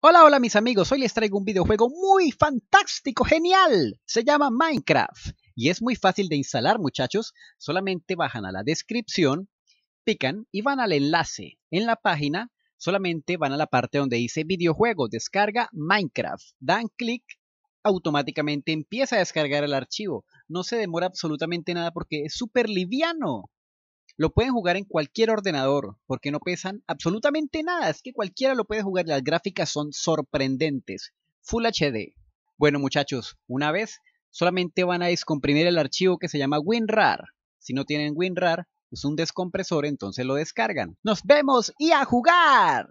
Hola, hola mis amigos, hoy les traigo un videojuego muy fantástico, genial. Se llama Minecraft y es muy fácil de instalar muchachos. Solamente bajan a la descripción, pican y van al enlace. En la página solamente van a la parte donde dice videojuego, descarga Minecraft. Dan clic, automáticamente empieza a descargar el archivo. No se demora absolutamente nada porque es súper liviano. Lo pueden jugar en cualquier ordenador porque no pesan absolutamente nada. Es que cualquiera lo puede jugar. Las gráficas son sorprendentes. Full HD. Bueno muchachos, una vez solamente van a descomprimir el archivo que se llama WinRAR. Si no tienen WinRAR, es un descompresor, entonces lo descargan. ¡Nos vemos y a jugar!